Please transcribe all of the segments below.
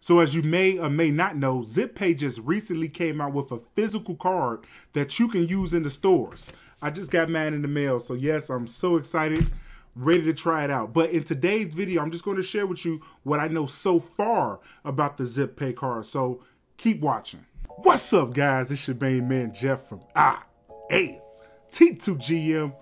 So as you may or may not know, ZipPay just recently came out with a physical card that you can use in the stores. I just got mine in the mail, so yes, I'm so excited, ready to try it out. But in today's video, I'm just going to share with you what I know so far about the ZipPay card. So keep watching. What's up, guys? It's your main man Jeff from I Am T2GM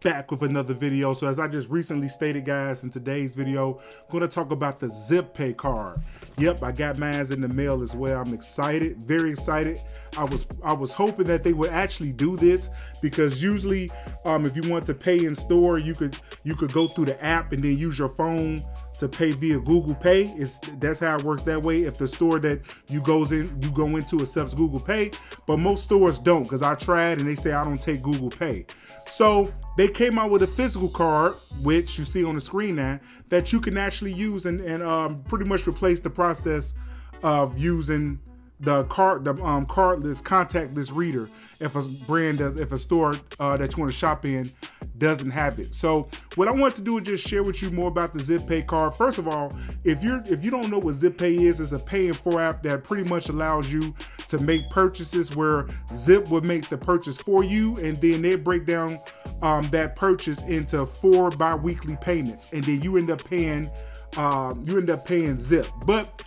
back with another video. So as I just recently stated, guys, in today's video, I'm to talk about the Zip Pay card. Yep, I got mine in the mail as well. I'm excited, very excited. I was I was hoping that they would actually do this because usually, um, if you want to pay in store, you could you could go through the app and then use your phone to pay via Google Pay. It's that's how it works that way. If the store that you goes in you go into accepts Google Pay, but most stores don't because I tried and they say I don't take Google Pay. So they came out with a physical card, which you see on the screen now, that you can actually use and, and um, pretty much replace the process of using the card the um, cardless contactless reader if a brand does if a store uh, that you want to shop in doesn't have it. So what i want to do is just share with you more about the zippay card. First of all if you're if you don't know what zippay is it's a paying for app that pretty much allows you to make purchases where zip would make the purchase for you and then they break down um, that purchase into four bi-weekly payments and then you end up paying um, you end up paying zip. But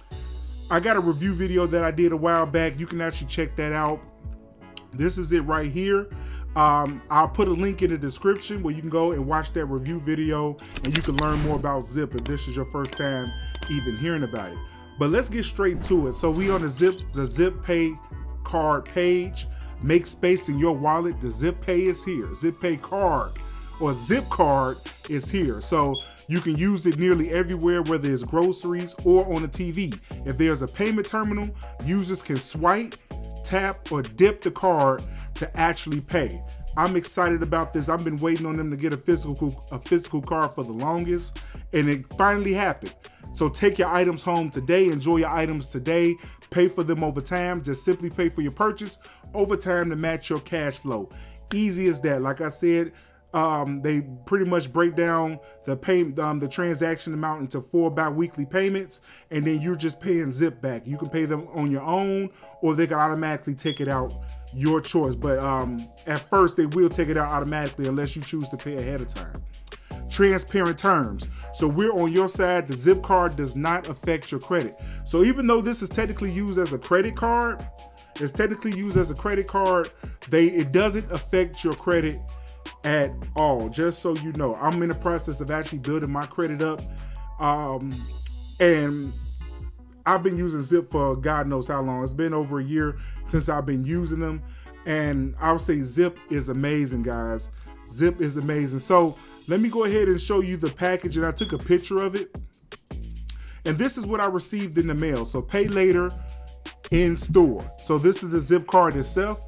I got a review video that I did a while back. You can actually check that out. This is it right here. Um, I'll put a link in the description where you can go and watch that review video and you can learn more about Zip if this is your first time even hearing about it. But let's get straight to it. So we on the Zip the Zip Pay card page. Make space in your wallet. The Zip Pay is here. Zip Pay card or Zip card is here. So you can use it nearly everywhere, whether it's groceries or on a TV. If there's a payment terminal, users can swipe, tap, or dip the card to actually pay. I'm excited about this. I've been waiting on them to get a physical a physical card for the longest, and it finally happened. So take your items home today, enjoy your items today, pay for them over time. Just simply pay for your purchase over time to match your cash flow. Easy as that. Like I said, um, they pretty much break down the payment, um, the transaction amount into four bi-weekly payments, and then you're just paying zip back. You can pay them on your own, or they can automatically take it out, your choice. But um, at first, they will take it out automatically unless you choose to pay ahead of time. Transparent terms. So we're on your side. The zip card does not affect your credit. So even though this is technically used as a credit card, it's technically used as a credit card. They it doesn't affect your credit at all. Just so you know, I'm in the process of actually building my credit up. Um, and I've been using Zip for God knows how long. It's been over a year since I've been using them. And I would say Zip is amazing, guys. Zip is amazing. So let me go ahead and show you the package. And I took a picture of it. And this is what I received in the mail. So pay later in store. So this is the Zip card itself.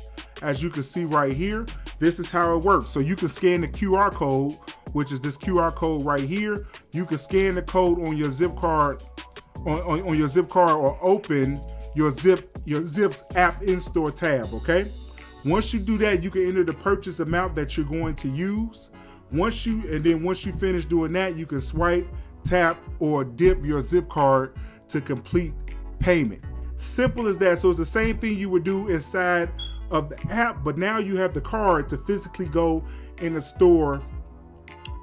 As you can see right here, this is how it works. So you can scan the QR code, which is this QR code right here. You can scan the code on your zip card, on, on, on your zip card or open your zip your zips app in-store tab, okay? Once you do that, you can enter the purchase amount that you're going to use. Once you and then once you finish doing that, you can swipe, tap, or dip your zip card to complete payment. Simple as that. So it's the same thing you would do inside of the app, but now you have the card to physically go in the store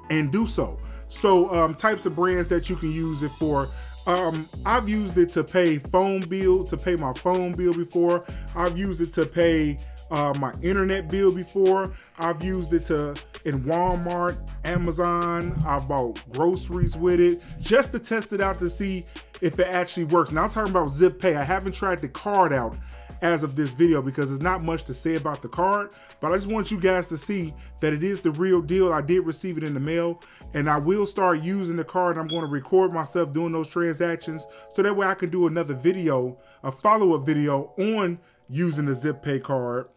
and do so. So um, types of brands that you can use it for. Um, I've used it to pay phone bill, to pay my phone bill before. I've used it to pay uh, my internet bill before. I've used it to in Walmart, Amazon. I bought groceries with it just to test it out to see if it actually works. Now I'm talking about Zip Pay. I haven't tried the card out as of this video because there's not much to say about the card, but I just want you guys to see that it is the real deal. I did receive it in the mail and I will start using the card. I'm going to record myself doing those transactions so that way I can do another video, a follow-up video on using the Zip Pay card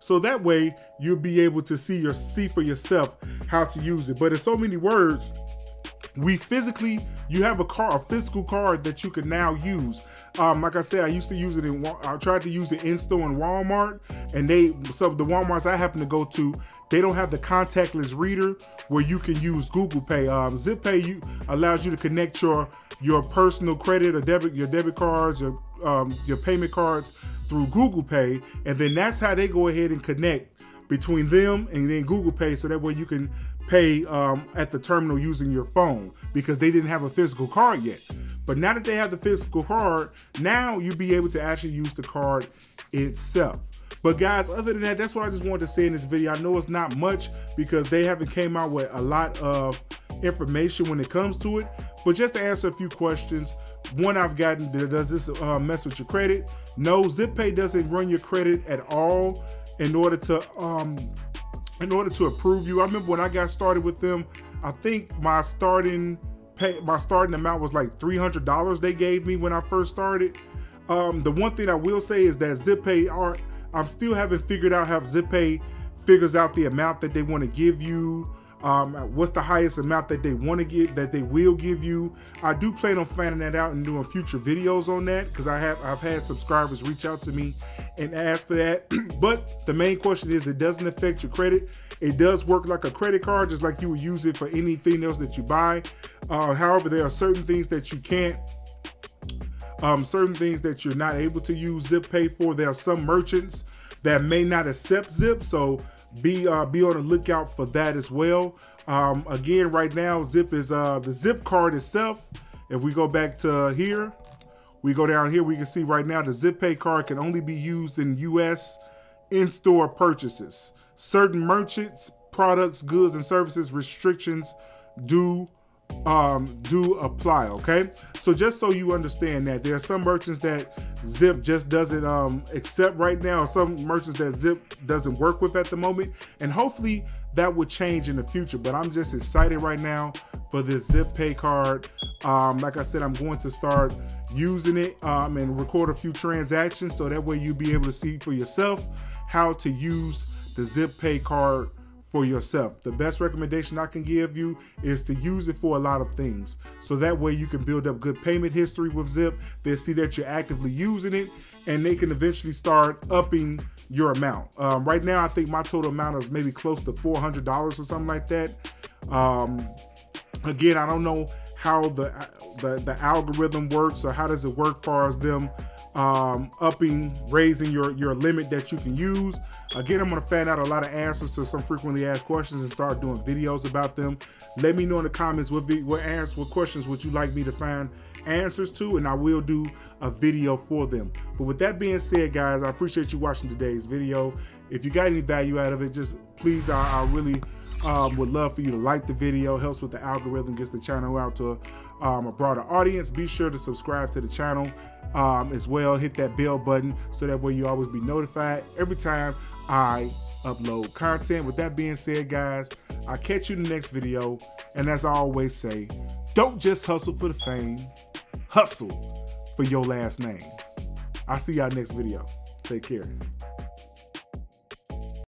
so that way you'll be able to see your see for yourself how to use it. But in so many words, we physically you have a car a physical card that you can now use um, like i said i used to use it in i tried to use it in store in walmart and they so the walmarts i happen to go to they don't have the contactless reader where you can use Google Pay. Um, ZipPay you, allows you to connect your your personal credit or debit, your debit cards, or um, your payment cards through Google Pay, and then that's how they go ahead and connect between them and then Google Pay, so that way you can pay um, at the terminal using your phone because they didn't have a physical card yet. But now that they have the physical card, now you'll be able to actually use the card itself. But guys, other than that, that's what I just wanted to say in this video. I know it's not much because they haven't came out with a lot of information when it comes to it. But just to answer a few questions, one I've gotten, does this uh, mess with your credit? No, ZipPay doesn't run your credit at all in order to um, in order to approve you. I remember when I got started with them, I think my starting pay, my starting amount was like $300 they gave me when I first started. Um, the one thing I will say is that ZipPay are I'm still haven't figured out how ZipPay figures out the amount that they want to give you. Um, what's the highest amount that they want to get that they will give you? I do plan on finding that out and doing future videos on that because I have I've had subscribers reach out to me and ask for that. but the main question is it doesn't affect your credit. It does work like a credit card, just like you would use it for anything else that you buy. Uh, however, there are certain things that you can't um, certain things that you're not able to use Zip Pay for. There are some merchants that may not accept Zip, so be uh, be on the lookout for that as well. Um, again, right now, Zip is uh, the Zip card itself. If we go back to here, we go down here, we can see right now the Zip Pay card can only be used in U.S. in-store purchases. Certain merchants, products, goods, and services restrictions do um, do apply, okay? So just so you understand that there are some merchants that Zip just doesn't um, accept right now, some merchants that Zip doesn't work with at the moment, and hopefully that would change in the future. But I'm just excited right now for this Zip Pay card. Um, like I said, I'm going to start using it um, and record a few transactions so that way you'll be able to see for yourself how to use the Zip Pay card for yourself. The best recommendation I can give you is to use it for a lot of things. So that way you can build up good payment history with Zip. They'll see that you're actively using it and they can eventually start upping your amount. Um, right now, I think my total amount is maybe close to $400 or something like that. Um, again, I don't know how the, the, the algorithm works or how does it work far as them um, upping, raising your, your limit that you can use. Again, I'm gonna find out a lot of answers to some frequently asked questions and start doing videos about them. Let me know in the comments what, what, answers, what questions would you like me to find answers to and I will do a video for them. But with that being said, guys, I appreciate you watching today's video. If you got any value out of it, just please, I, I really um, would love for you to like the video. Helps with the algorithm, gets the channel out to um, a broader audience. Be sure to subscribe to the channel um, as well. Hit that bell button so that way you always be notified every time I upload content. With that being said, guys, I'll catch you in the next video. And as I always say, don't just hustle for the fame, hustle for your last name. I'll see y'all next video. Take care.